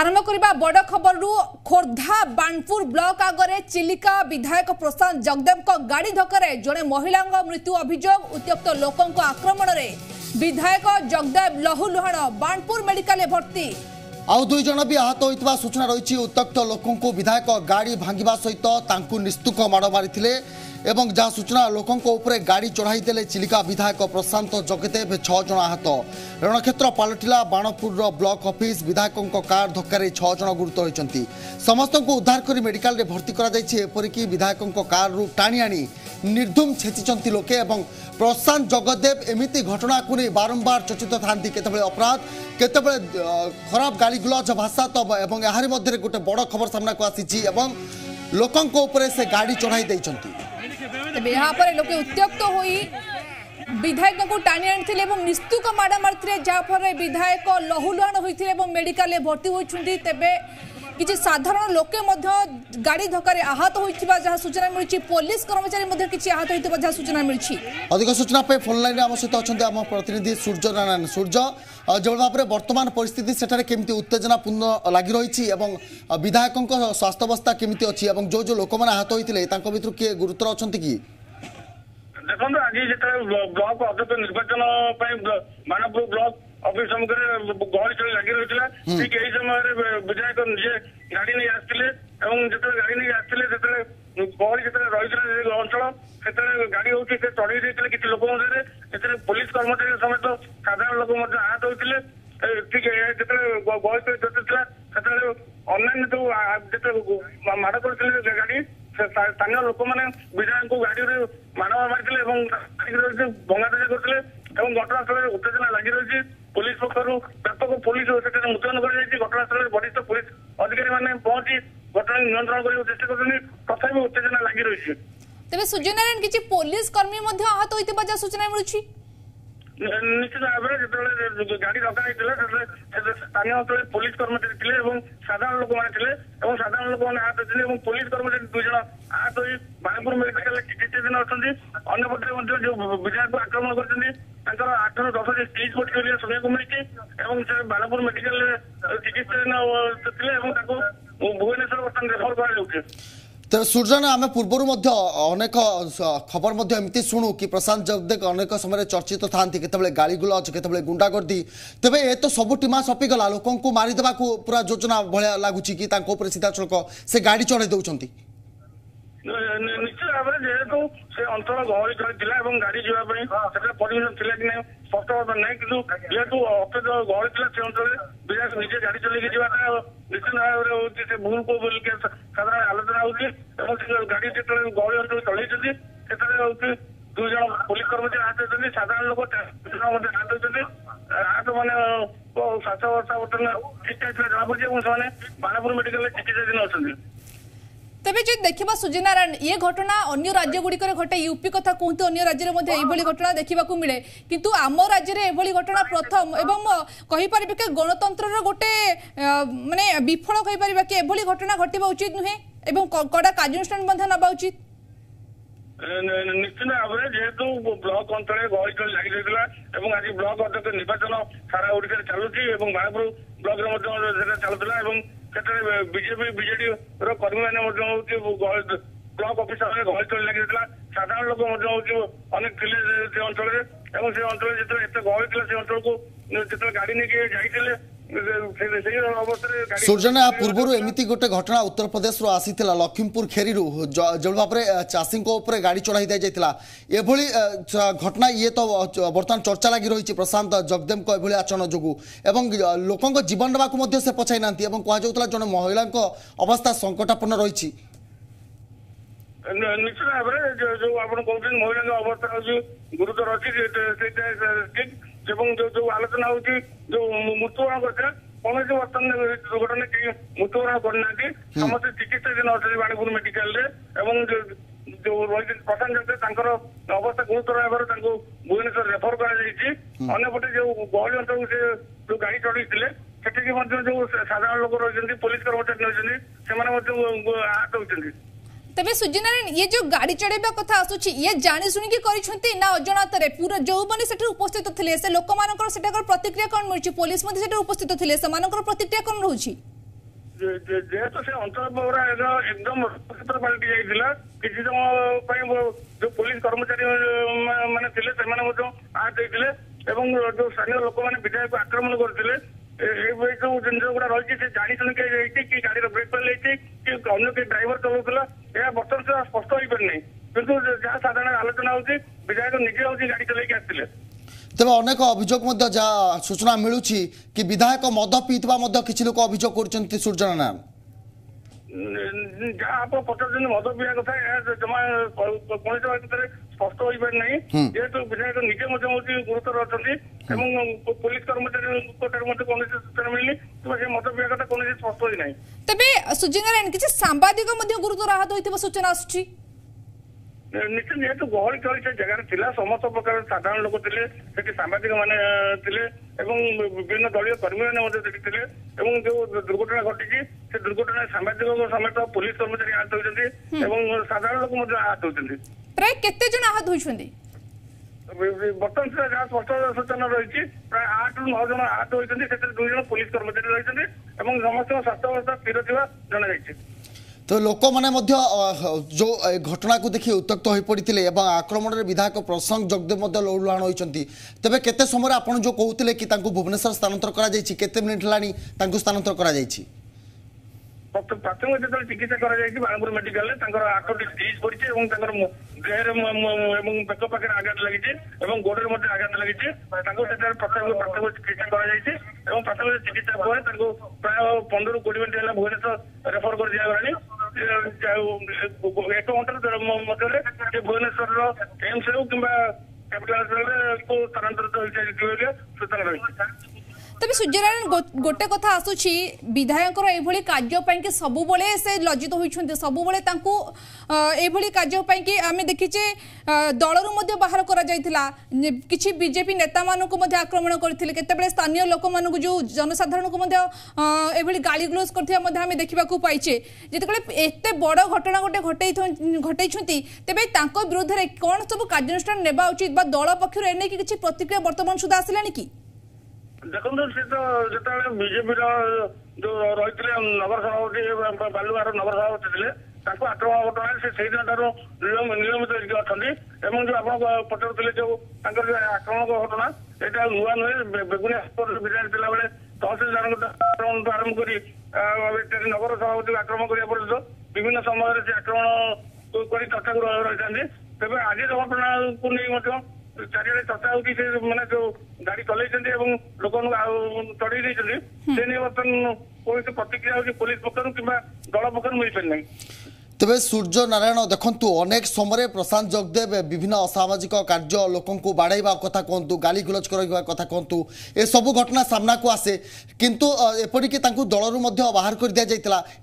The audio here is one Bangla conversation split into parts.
আরম্ভ করা বড় খবর খোর্ধা বাণপুর ব্লক আগরে চিলিকা বিধায়ক প্রশান্ত জগদেব গাড়ি ধকরে জনে মহিলা মৃত্যু অভিযোগ উত্ত্যক্ত লোক আক্রমণে বিধায়ক জগদেব লহুলুহাণ বাণপুর মেডিকালে ভর্তি আউ দুই জন বি আহত হয়ে সূচনা রয়েছে উত্ত্যক্ত লোক বিধায়ক গাড়ি ভাঙ্গা সহ তাঁকু নিস্তুক মাড় মারি এবং যা সূচনা লোকঙ্ক উপরে গাড়ি চড়াই চড়াইদেলে চিলিকা বিধায়ক প্রশান্ত জগদেব ছজন আহত রণক্ষেত্র পালটিলা বাণপুরর ব্লক অফিস বিধায়ক কার ধক্কারে ছজন গুরুতর হয়েছেন সমস্ত উদ্ধার করে মেডিকাল ভর্তি করা যাই এপরিকি বিধায়কঙ্ক কারু টাণি আনি নির্ধুম ছেচিছেন লোকে এবং প্রশান্ত জগদেব এমিতি ঘটনা নেই বারম্বার চর্চিত থাকে কেতবে অপরাধ কেতবে খারাপ গালিগুলজ ভাষা তব এবং এর মধ্যে গোটে বড় খবর সামনাকু আসিছি এবং ଲୋକଙ୍କ উপরে সে গাড়ি চড়াই দিয়েছেন यहाँ पर लोके उत्त्यक्त तो हुई বিধায়ক টানি আনি এবং নিস্তুক মাড় মারি যাফলে বিধায়ক লহুলুহাণ হয়েছে এবং মেডিকালে ভর্তি হয়েছেন তেমন কিছু সাধারণ লোকে মধ্য গাড়ি ধকারে আহত হয়েছে যা সূচনা মিলছে পুলিশ কর্মচারী মধ্যে কিছু আহত হয়েছে যা সূচনা মিলছে অধিক সূচনা পাই ফোন লাইনে আমার সহ অনেক আমার প্রতিনিধি সূর্য নারায়ণ সূর্য যেভাবে ভাবে বর্তমান পরিস্থিতি সেখানে কেমি উত্তেজনাপূর্ণ লাগি রয়েছে এবং বিধায়ক স্বাস্থ্যাবস্থা কেমি অছি এবং যে যে লোক আহত হয়েছে তাঁর ভিতর কি গুরুতর অনেক কি দেখুন আজ যেত ব্লক অধ্যক্ষ নির্বাচন মানবপুর ব্লক અભિષમ ઘરે ગઈ રહી હતી ઠીક એ જ સમયે વિજય કન જે ગાડીને આવી સિલે અને જે ગાડીને આવી સિલે જે બોલ જેત રોહિન્દ્રજીનો અંચળ તે ગાડી હોતી કે પડાઈ દેત કે કી લોક ઓનરે એતરે પોલીસ કર્માચરી સહિત સાધારણ લોકોનો હાથ હોતિલે ઠીક એ જ જે બોય પર જેત સિલા સતરે ઓનલાઈન જો જે માડ કરી સિલે જે ગાડી સ્થાનિક લોકો મને વિજયને ગાડીને માણા મારતલે અને তবে মানে সূর্যনারায়ণ কিছু পুলিশ কর্মী মধ্যে আহত হইতিবা যা সূচনা মিলুছি নিশ্চিত ভাবে যেতবে গাড়ি রকা হয়েছিল সেতবে স্থানীয় অঞ্চলে পুলিশ কর্মচারী ছিলেন এবং সাধারণ লোক মানে ছিলেন এবং সাধারণ লোক মানে আহত হয়েছিল এবং পুলিশ কর্মচারী দুইজন আহত হয়ে বাণীপুর মেডিকাল চিকিৎসাধীন অনেক অন্যপটে মধ্যে যে বিধায়ক আক্রমণ করছেন ତାଙ୍କର ଆଠରୁ ଦଶ ଷ୍ଟିଜ୍ ପଡ଼ିଛି ବୋଲି ଶୁଣିବାକୁ ମିଳିଛି ଏବଂ ସେ ବାଣପୁର ମେଡିକାଲରେ ଚିକିତ୍ସାଧୀନ ଥିଲେ ଏବଂ ତାଙ୍କୁ ଭୁବନେଶ୍ୱର ବର୍ତ୍ତମାନ ରେଫର କରାଯାଉଛି त सूर्य मध्य पूर्व खबर कि प्रशान्त जावदेक अनेक समय चर्चित थाहा गाडीगुलज केत गुण्डागर्दी तेबेर ए त सबु टिमा सपिगला लोक मे पुरा जोजना भागु कि त सिधासल साडी चढाइदेउन ଭାବରେ ଯେହେତୁ ସେ ଅଞ୍ଚଳ ଗହଳି ଥିଲା ଏବଂ ଗାଡି ଯିବା ପାଇଁ ସେଠାରେ ପରିମିଶନ ଥିଲା କି ନାହିଁ ସ୍ପଷ୍ଟ ଭାବରେ ନାହିଁ କିନ୍ତୁ ଯେହେତୁ ଅତ୍ୟନ୍ତ ଗହଳି ଥିଲା ସେ ଅଞ୍ଚଳରେ ବିଧାୟକ ନିଜେ ଗାଡି ଚଲେଇକି ଯିବାଟା ନିଶ୍ଚିତ ଭାବରେ ହଉଛି ସେ ଭୁଲ କୋ ବୋଲିକି ସାଧାରଣ ଆଲୋଚନା ହଉଛି ଏବଂ ସେ ଗାଡି ଯେତେବେଳେ ଗହଳି ଅଞ୍ଚଳ ଚଲେଇଛନ୍ତି ସେଠାରେ ହଉଛି ଦୁଇ ଜଣ ପୋଲିସ କର୍ମଚାରୀ ଆହତ ହୋଇଛନ୍ତି ସାଧାରଣ ଲୋକ ମଧ୍ୟ ଆହତ ହୋଇଛନ୍ତି ଆହତ ମାନେ ସ୍ୱାସ୍ଥ୍ୟ ଅବସ୍ଥା ବର୍ତ୍ତମାନ ଠିକ୍ ଠାକ୍ ଥିଲା ଜଣାପଡିଛି ଏବଂ ସେମାନେ ବାଣପୁର ମେଡିକାଲରେ ଚିକିତ୍ସାଧୀନ ଅଛନ୍ତି তবে যদি দেখা সুজনারায়ণ ইয়ে ঘটনা অন্য রাজ্যগুড়ি ঘটে ইউপি কথা কুহতু অন্য রাজ্যের মধ্যে এইভাবে ঘটনা দেখা মিলে কিন্তু আম রাজ্যের এইভাবে ঘটনা প্রথম এবং কহিপারি কি গণতন্ত্রর গোটে মানে বিফল কহিপারি কি এভাবে ঘটনা ঘটবা উচিত নুহে এবং কড়া কার্যানুষ্ঠান নেওয়া উচিত ନିଶ୍ଚିନ୍ତ ଭାବରେ ଯେହେତୁ ବ୍ଲକ ଅଞ୍ଚଳରେ ଗହଳି ଲାଗିଯାଇଥିଲା ଏବଂ ଆଜି ବ୍ଲକ ଅଧ୍ୟକ୍ଷ ନିର୍ବାଚନ ସାରା ଓଡିଶାରେ ଚାଲୁଛି ଏବଂ ବାହାପୁର ବ୍ଲକରେ ମଧ୍ୟ ସେଟା ଚାଲୁଥିଲା ଏବଂ ସେଠାରେ ବିଜେପି ବିଜେଡି ର କର୍ମୀମାନେ ମଧ୍ୟ ହଉଛି ବ୍ଲକ ଅଫିସ ସାମ୍ନାରେ ଗହଳି ଚଳି ଲାଗିଯାଇଥିଲା ସାଧାରଣ ଲୋକ ମଧ୍ୟ ହଉଛି ଅନେକ ଥିଲେ ସେ ଅଞ୍ଚଳରେ ଏବଂ ସେ ଅଞ୍ଚଳରେ ଯେତେବେଳେ ଏତେ ଗହଳି ଥିଲା ସେ ଅଞ୍ଚଳକୁ ଯେତେବେଳେ ଗାଡି ନେଇକି ଯାଇଥିଲେ ସୂର୍ଯ୍ୟନା ପୂର୍ବରୁ ଏମିତି ଗୋଟେ ଘଟଣା ଉତ୍ତରପ୍ରଦେଶରୁ ଆସିଥିଲା ଲକ୍ଷ୍ମୀପୁର ଖେରୀରୁ ଯେଉଁ ଭାବରେ ଚାଷୀଙ୍କ ଉପରେ ଗାଡ଼ି ଚଢ଼ାଇ ଦିଆଯାଇଥିଲା ଏଭଳି ଘଟଣା ଇଏ ତ ବର୍ତ୍ତମାନ ଚର୍ଚ୍ଚା ଲାଗି ରହିଛି ପ୍ରଶାନ୍ତ ଜଗଦେବଙ୍କ ଏଭଳି ଆଚରଣ ଯୋଗୁଁ ଏବଂ ଲୋକଙ୍କ ଜୀବନ ନେବାକୁ ମଧ୍ୟ ସେ ପଛାଇ ନାହାନ୍ତି ଏବଂ କୁହାଯାଉଥିଲା ଜଣେ ମହିଳାଙ୍କ ଅବସ୍ଥା ସଙ୍କଟାପନ୍ନ ରହିଛି ନିଶ୍ଚିତ ଭାବରେ ଯୋଉ ଆପଣ କହୁଛନ୍ତି ମହିଳାଙ୍କ ଅବସ୍ଥା ହେଉଛି ଗୁରୁତର ଅଛି ସେଇଟା ଠିକ୍ ଏବଂ ଯୋଉ ଆଲୋଚନା ହଉଛି ଯୋଉ ମୃତ୍ୟୁବରଣ କରିଥିଲେ କୌଣସି ବର୍ତ୍ତମାନ ଦୁର୍ଘଟଣା କେହି ମୃତ୍ୟୁବରଣ କରିନାହାନ୍ତି ସମସ୍ତେ ଚିକିତ୍ସାଧୀନ ଅଛନ୍ତି ବାଣୀପୁର ମେଡିକାଲରେ ଏବଂ ଯୋଉ ରହିଛନ୍ତି ପ୍ରଧାନ ଯାତ୍ରୀ ତାଙ୍କର ଅବସ୍ଥା ଗୁରୁତର ହେବାରୁ ତାଙ୍କୁ ଭୁବନେଶ୍ୱର ରେଫର କରାଯାଇଛି ଅନ୍ୟପଟେ ଯୋଉ ଗହଳି ଅଞ୍ଚଳକୁ ସେ ଯୋଉ ଗାଡି ଚଢେଇଥିଲେ ସେଠିକି ମଧ୍ୟ ଯୋଉ ସାଧାରଣ ଲୋକ ରହିଛନ୍ତି ପୋଲିସ କର୍ମଚାରୀ ରହିଛନ୍ତି ସେମାନେ ମଧ୍ୟ ଆହତ ହୋଇଛନ୍ତି তবে সূর্যনারায়ণ ইয়ে যে গাড়ি চড়াইবা কথা আসুচি ইয়ে জানি শুনিকি করছেন না অজাণতরে পুরো যে সেটা উপস্থিত লে সে লোক সেটাকর প্রতিক্রিয়া কন মিলছে পুলিশ মধ্যে সেটা উপস্থিত লে সে প্রতিক্রিয়া কন রয়েছে যেহেতু সে অঞ্চল পুরা একদম রক্তক্ষেত্র পাল্টি যাইছিল কিছু জন পাই যে পুলিশ কর্মচারী মানে ଥିଲେ ସେମାନେ ମଧ୍ୟ আহত ହେଇଥିଲେ এবং ଯୋଉ ସ୍ଥାନୀୟ ଲୋକମାନେ ବିଧାୟକ ଆକ୍ରମଣ କରିଥିଲେ ଯୋଉ ଜିନିଷ ଗୁଡା ରହିଛି ସେ ଜାଣି ଶୁଣି ଯାଇଛି କି ଗାଡିର ବ୍ରେକ୍ ପେଲ୍ ହେଇଛି କି ଅନ୍ୟ କେହି ଡ୍ରାଇଭର ଚଲାଉଥିଲା ଏହା ବର୍ତ୍ତମାନ ସୁଦ୍ଧା ସ୍ପଷ୍ଟ ହେଇପାରୁନାହିଁ କିନ୍ତୁ ଯାହା ସାଧାରଣ ଆଲୋଚନା ହଉଛି ବିଧାୟକ ନିଜେ ହଉଛି ଗାଡି ଚଲେଇକି ଆସିଥିଲେ ତେବେ ଅନେକ ଅଭିଯୋଗ ମଧ୍ୟ ଯାହା ସୂଚନା ମିଳୁଛି କି ବିଧାୟକ ମଦ ପିଇଥିବା ମଧ୍ୟ କିଛି ଲୋକ ଅଭିଯୋଗ କରୁଛନ୍ତି ସୂର୍ଯ୍ୟନା ନାମ ଯାହା ଆପଣ ପଚାରୁଛନ୍ତି ମଦ ପିଇବା କଥା ଏହା ଜମା କୌଣସି ଭିତରେ ସ୍ପଷ୍ଟ ହୋଇପାରି ନାହିଁ ଯେହେତୁ ବିଧାୟକ ନିଜେ ମଧ୍ୟ ହେଉଛି ଗୁରୁତର ଅଛନ୍ତି ଏବଂ ପୋଲିସ କର୍ମଚାରୀଙ୍କ ଠାରୁ ମଧ୍ୟ କୌଣସି ସୂଚନା ମିଳିନି କିମ୍ବା ସେ ମଦ ପିଇବା କଥା କୌଣସି ସ୍ପଷ୍ଟ ହୋଇନାହିଁ ତେବେ ସୁଜିଙ୍ଗା କିଛି ସାମ୍ବାଦିକ ମଧ୍ୟ ଗୁରୁତର ଆହତ ହୋଇଥିବା ସୂଚନା ଆସୁଛି ନିଶ୍ଚିତ ଯେହେତୁ ଗହଳି ଚହଳି ସେ ଜାଗାରେ ଥିଲା ସମସ୍ତ ପ୍ରକାର ସାଧାରଣ ଲୋକ ଥିଲେ ସେଠି ସାମ୍ବାଦିକ ମାନେ ଥିଲେ ଏବଂ ବିଭିନ୍ନ ଦଳୀୟ କର୍ମୀମାନେ ମଧ୍ୟ ସେଠି ଥିଲେ ଏବଂ ଯୋଉ ଦୁର୍ଘଟଣା ଘଟିଛି ସେ ଦୁର୍ଘଟଣାରେ ସାମ୍ବାଦିକଙ୍କ ସମେତ ପୋଲିସ କର୍ମଚାରୀ ଆହତ ହୋଇଛନ୍ତି ଏବଂ ସାଧାରଣ ଲୋକ ମଧ୍ୟ ଆହତ ହୋଇଛନ୍ତି ପ୍ରାୟ କେତେ ଜଣ ଆହତ ହୋଇଛନ୍ତି ବର୍ତ୍ତମାନ ସୁଦ୍ଧା ଯାହା ସ୍ପଷ୍ଟ ସୂଚନା ରହିଛି ପ୍ରାୟ ଆଠରୁ ନଅ ଜଣ ଆହତ ହୋଇଛନ୍ତି ସେଥିରେ ଦୁଇ ଜଣ ପୋଲିସ କର୍ମଚାରୀ ରହିଛନ୍ତି ଏବଂ ସମସ୍ତଙ୍କ ସ୍ୱାସ୍ଥ୍ୟ ଅବସ୍ଥା ସ୍ଥିର ଥିବା ଜଣାଯାଇଛି ତ ଲୋକମାନେ ମଧ୍ୟ ଯେଉଁ ଘଟଣାକୁ ଦେଖି ଉତ୍ତ୍ୟକ୍ତ ହୋଇପଡ଼ିଥିଲେ ଏବଂ ଆକ୍ରମଣରେ ବିଧାୟକ ପ୍ରସଙ୍ଗ ଯୋଗଦେବ ମଧ୍ୟ ଲହୁଲୁହାଣ ହୋଇଛନ୍ତି ତେବେ କେତେ ସମୟରେ ଆପଣ ଯେଉଁ କହୁଥିଲେ କି ତାଙ୍କୁ ଭୁବନେଶ୍ୱର ସ୍ଥାନାନ୍ତର କରାଯାଇଛି କେତେ ମିନିଟ୍ ହେଲାଣି ତାଙ୍କୁ ସ୍ଥାନାନ୍ତର କରାଯାଇଛି ପ୍ରାଥମିକ ଯେତେବେଳେ ଚିକିତ୍ସା କରାଯାଇଛି ବାଣପୁର ମେଡିକାଲରେ ତାଙ୍କର ଆଠଟି ଡିଜ୍ ପଡ଼ିଛି ଏବଂ ତାଙ୍କର ଦେହରେ ଏବଂ ବେକ ପାଖରେ ଆଘାତ ଲାଗିଛି ଏବଂ ଗୋଡ଼ରେ ମଧ୍ୟ ଆଘାତ ଲାଗିଛି ତାଙ୍କୁ ସେଠାରେ ପ୍ରାଥମିକ ପ୍ରାଥମିକ ଚିକିତ୍ସା କରାଯାଇଛି ଏବଂ ପ୍ରାଥମିକ ଚିକିତ୍ସା ପରେ ତାଙ୍କୁ ପ୍ରାୟ ପନ୍ଦରରୁ କୋଡ଼ିଏ ମିନିଟ୍ ହେଲା ଭୁବନେଶ୍ୱର ରେଫର କରିଦିଆଗଲାଣି ଏକାଉଣ୍ଟରେ ମଧ୍ୟରେ ସେ ଭୁବନେଶ୍ୱରର ଏମ୍ସ ହେଉ କିମ୍ବା କ୍ୟାପିଟାଲ ହସ୍ପିଟାଲରେ ସ୍ଥାନାନ୍ତରିତ ହୋଇସାରିଥିବେ ସୂଚନା ରହିଛି তবে সূর্যনারায়ণ গোটে কথা আসুছি বিধায়ক এইভাবে কার্যপাই কি সবুলে সে লজ্জিত হয়েছেন সবুলে তা এইভাবে কার্যপাই কি আমি দেখিছি দলর মধ্যে বাহার করা যাই কিছু বিজেপি নেতা মানুষ আক্রমণ করে কেতবে স্থানীয় লোক মানুষ যে জনসাধারণ এইভাবে গাড়ি গ্লোজ করতে আমি দেখা পাইছে যেতবে এত বড় ঘটনা গোটে ঘটাই ঘটাইছেন তেমনি তাঁর বিরুদ্ধে কম সব কার্যানুষ্ঠান নেওয়া উচিত বা দল পক্ষ এনে কিছু প্রতিক্রিয়া বর্তমান সুদ্ধা আসলে কি ଦେଖନ୍ତୁ ସେ ତ ଯେତେବେଳେ ବିଜେପିର ଯୋଉ ରହିଥିଲେ ନଗର ସଭାପତି ବାଲୁଆର ନଗର ସଭାପତି ଥିଲେ ତାଙ୍କୁ ଆକ୍ରମଣ ଘଟଣାରେ ସେ ସେଇଦିନ ଠାରୁ ନିୟମିତ ଅଛନ୍ତି ଏବଂ ଯୋଉ ଆପଣ ପଚାରୁଥିଲେ ଯୋଉ ତାଙ୍କର ଯୋଉ ଆକ୍ରମଣ ଘଟଣା ଏଇଟା ନୂଆ ନୁହେଁ ବେଗୁନି ହସ୍ପିଟାଲ ବିଧାୟକ ଥିଲାବେଳେ ତହସିଲଦାରଙ୍କ ଆକ୍ରମଣଠୁ ଆରମ୍ଭ କରି ନଗର ସଭାପତିକୁ ଆକ୍ରମଣ କରିବା ପର୍ଯ୍ୟନ୍ତ ବିଭିନ୍ନ ସମୟରେ ସେ ଆକ୍ରମଣ କରି ଚର୍ଚ୍ଚାକୁ ରହିଥାନ୍ତି ତେବେ ଆଜିର ଘଟଣାକୁ ନେଇ ମଧ୍ୟ ଚାରିଆଡେ ଚର୍ଚ୍ଚା ହଉଛି ସେ ମାନେ ଯୋଉ ଗାଡି ଚଲେଇଛନ୍ତି ଏବଂ ଲୋକମାନଙ୍କୁ ଚଢେଇ ଦେଇଛନ୍ତି ସେ ନେଇ ବର୍ତ୍ତମାନ କୌଣସି ପ୍ରତିକ୍ରିୟା ହଉଛି ପୋଲିସ ପକ୍ଷରୁ କିମ୍ବା ଦଳ ପକ୍ଷରୁ ମିଳିପାରିନାହିଁ তবে সূর্য নারায়ণ দেখুন অনেক সময় প্রশান্ত জগদেব বিভিন্ন অসামাজিক কার্য লোক বাড়াইবা কথা কুহতু গালি গুলজ করা কথা কুহতু এসব ঘটনা সামনাকু আসে কিন্তু এপরিকি তা দলর বাহার করে দিয়া যাই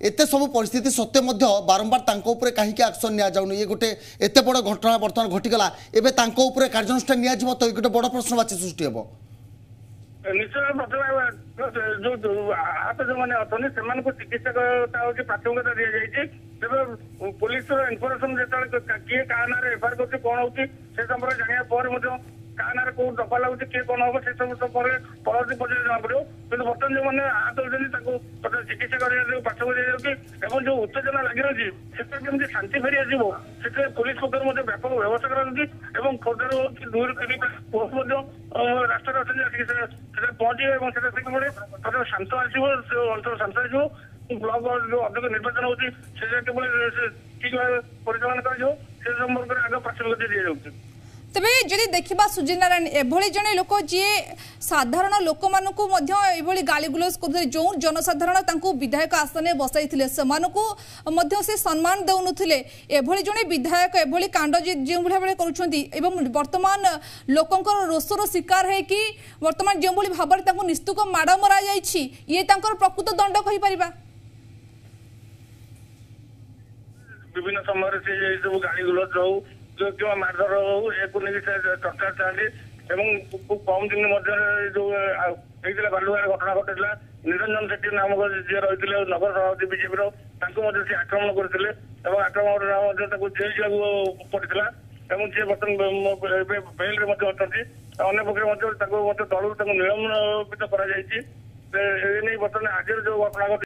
এত সব পরিস্থিতি সত্ত্বে মধ্য বারম্বার তাঁক উপরে কাহিকি আকশন নিয়া যাওনি ইয়ে গোটে এত বড় ঘটনা বর্তমান ঘটিগাল এবার তাঁক উপরে কার্যানুষ্ঠান নিয়ে যাব তো এই গোটে বড় প্রশ্নবাচী সৃষ্টি হব ନିଶ୍ଚୟ ପ୍ରଥମେ ଯୋଉ ଆହତ ଯୋଉମାନେ ଅଛନ୍ତି ସେମାନଙ୍କୁ ଚିକିତ୍ସା ହଉଛି ପ୍ରାଥମିକତା ଦିଆଯାଇଛି ତେବେ ପୋଲିସର ଇନଫର୍ମେସନ ଯେତେବେଳେ କିଏ କାହା ନାଁରେ ଏଫଆଇଆର କରୁଛି କଣ ହଉଛି ସେ ସମ୍ପର୍କରେ ଜାଣିବା ପରେ ମଧ୍ୟ କାହା ନାଁରେ କୋଉ ଡବା ଲାଗୁଛି କିଏ କଣ ହବ ସେ ସମ୍ପର୍କରେ ପରବର୍ତ୍ତୀ ପର୍ଯ୍ୟାୟ ଜଣାପଡିବ କିନ୍ତୁ ବର୍ତ୍ତମାନ ଯୋଉମାନେ ଆହତ ହେଉଛନ୍ତି ତାଙ୍କୁ ଚିକିତ୍ସା କରିବାକୁ ପ୍ରାଥମିକ ଦିଆଯାଉଛି ଏବଂ ଯୋଉ ଉତ୍ତେଜନା ଲାଗି ରହିଛି ସେଥିରେ କେମିତି ଶାନ୍ତି ଫେରି ଆସିବ ସେଥିରେ ପୋଲିସ ପକ୍ଷରୁ ମଧ୍ୟ ବ୍ୟାପକ ବ୍ୟବସ୍ଥା କରାଯାଉଛି ଏବଂ ଖୋର୍ଦ୍ଧାରୁ ଦୁଇରୁ ତିନି ମଧ୍ୟ ରାସ୍ତାରେ ଅଛନ୍ତି ଆସିକି ସେଠାରେ ପହଞ୍ଚିବେ ଏବଂ ସେଠାରେ ସେହିଭଳି ତାଙ୍କର ଶାନ୍ତ ଆସିବ ସେ ଅଞ୍ଚଳ ଶାନ୍ତ ଆସିବ ବ୍ଲକ ଯୋଉ ଅଧ୍ୟକ୍ଷ ନିର୍ବାଚନ ହଉଛି ସେଠାରେ କିଭଳି ଠିକ ଭାବେ ପରିଚାଳନା କରାଯିବ ସେ ସମ୍ପର୍କରେ ଆଗ ପ୍ରାଥମିକତା ଦିଆଯାଉଛି तेज जदि देखा सूर्य नारायण एभली जड़े लोक जी साधारण लोक मानी गालीगुलज कर जो जनसाधारण विधायक आसन बसई से सम्मान देन एभली जड़े विधायक एभली कांड जो भाई कर बर्तमान रोषर शिकार है कि बर्तमान जो भाव में निस्तुक माड़ मरा जाए प्रकृत दंड कहीपर विभिन्न समय से गाड़ी गुलज रहू କିମ୍ବା ମାଡ଼ର ହଉ ଏହାକୁ ନେଇକି ଚର୍ଚ୍ଚା ଚାଲିଛି ଏବଂ ଖୁବ କମ ଦିନ ମଧ୍ୟରେ ଯୋଉ ହେଇଥିଲା ବାଲୁଗାରେ ଘଟଣା ଘଟିଥିଲା ନିରଞ୍ଜନ ସେଠୀ ନାମକ ଯିଏ ରହିଥିଲେ ନଗର ସଭାପତି ବିଜେପିର ତାଙ୍କୁ ମଧ୍ୟ ସେ ଆକ୍ରମଣ କରିଥିଲେ ଏବଂ ଆକ୍ରମଣରେ ମଧ୍ୟ ତାକୁ ଜେଲ୍ ଯିବାକୁ ପଡ଼ିଥିଲା ଏବଂ ସେ ବର୍ତ୍ତମାନ ଏବେ ବେଲ୍ରେ ମଧ୍ୟ ଅଛନ୍ତି ଅନ୍ୟ ପକ୍ଷରେ ମଧ୍ୟ ତାଙ୍କୁ ମଧ୍ୟ ଦଳରୁ ତାଙ୍କୁ ନିଲମ୍ବିତ କରାଯାଇଛି ଏ ନେଇ ବର୍ତ୍ତମାନ ଆଜିର ଯୋଉ ଘଟଣା ଘଟିଛି